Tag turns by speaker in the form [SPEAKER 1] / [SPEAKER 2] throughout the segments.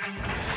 [SPEAKER 1] Bye.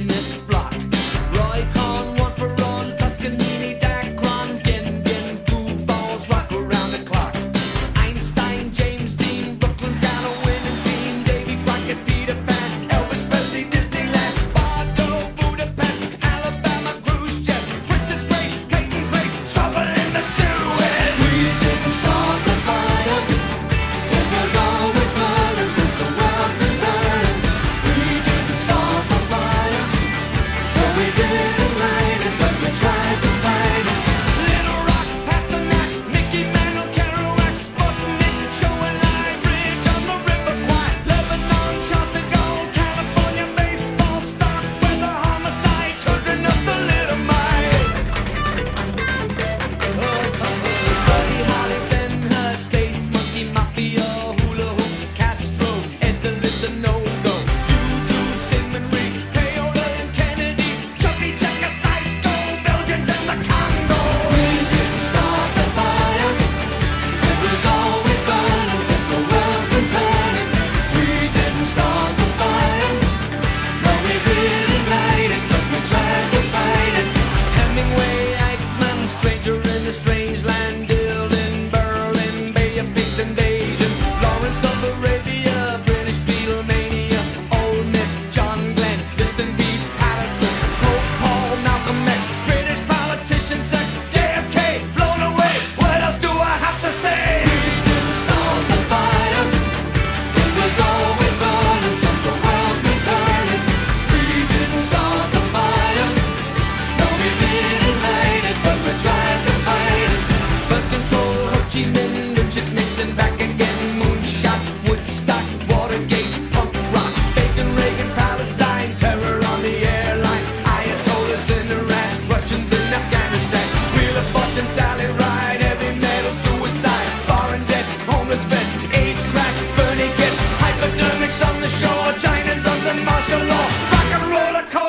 [SPEAKER 1] in this block. roller coaster.